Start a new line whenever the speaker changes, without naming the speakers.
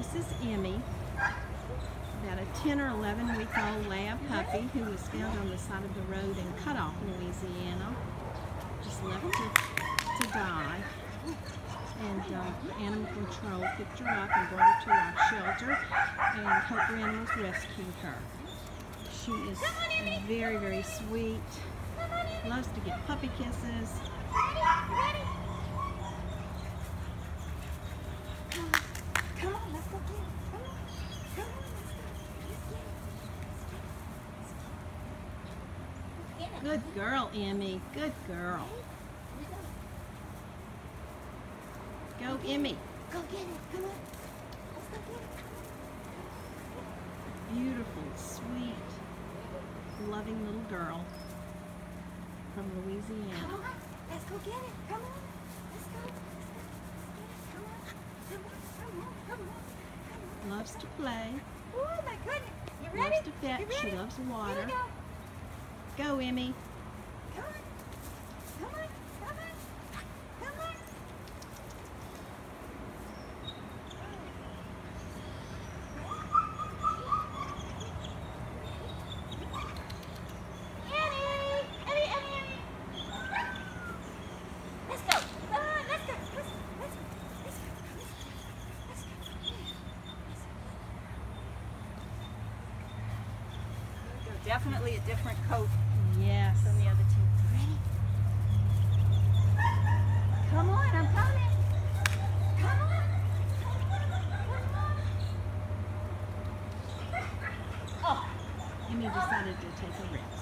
This is Emmy, about a 10 or 11 week old lab puppy who was found on the side of the road in Cut Off, Louisiana. Just left to, to die. And uh, animal control picked her up and brought her to our shelter and Hope Animals rescued her. She is very, very sweet. Loves to get puppy kisses.
Come on, let's go get it. Come on. Come on, let's go. Let's get it.
Good girl, Emmy. Good girl. Go, Emmy.
Go get it. Come on. Let's go get it.
Beautiful, sweet, loving little girl from
Come
Louisiana.
on. Let's go get it. Come on. Let's go. Let's go. Come on. Come on. Come on. Come on. Come
Loves to play.
Oh my goodness. You ready?
Loves to fetch.
You ready?
She loves water.
Go.
Emmy.
Come on. Come on. Come on. Come on. Let's go. Come let's go. Let's go. Let's go. Let's go. Let's go. Let's go. Definitely a different coat
Yes.
than the other two. Ready? Come on, I'm coming. Come on. Oh,
Emmy decided to take a rest.